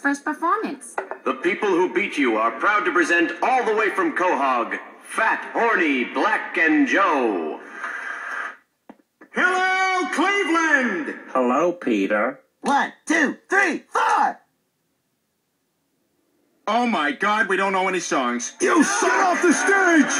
first performance. The people who beat you are proud to present all the way from Quahog, Fat, Horny, Black, and Joe. Hello, Cleveland! Hello, Peter. One, two, three, four! Oh my god, we don't know any songs. You shut off the stage!